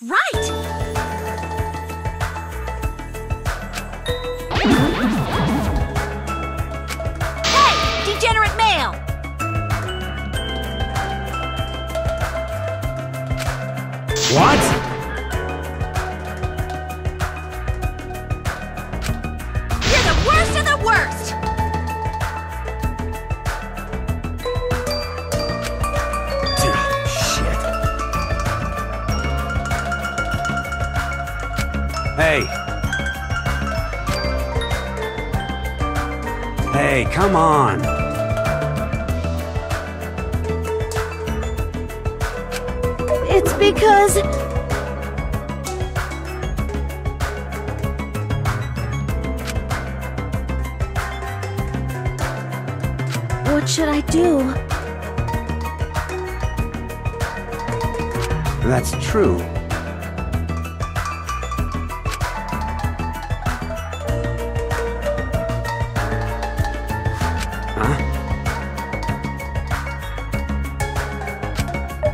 Right! Hey, degenerate male! What? You're the worst of the worst! Hey. Hey, come on. It's because... What should I do? That's true.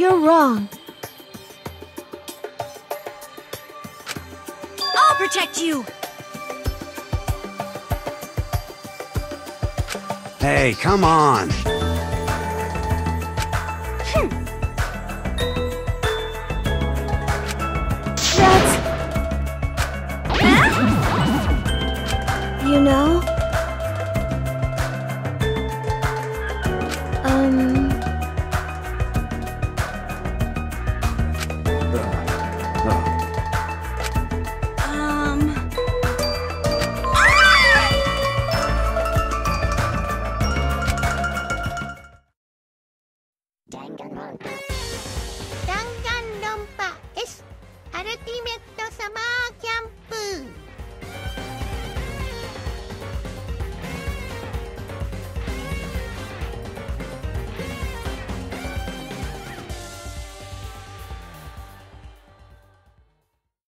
You're wrong. I'll protect you! Hey, come on! Hmm. you know? Um... Um. Danganronpa is ultimate